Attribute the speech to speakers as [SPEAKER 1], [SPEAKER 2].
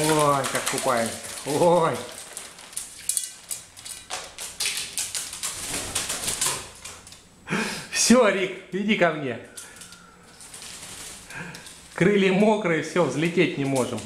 [SPEAKER 1] Ой, как купаюсь. Ой. Все, Рик, иди ко мне. Крылья мокрые, все, взлететь не можем.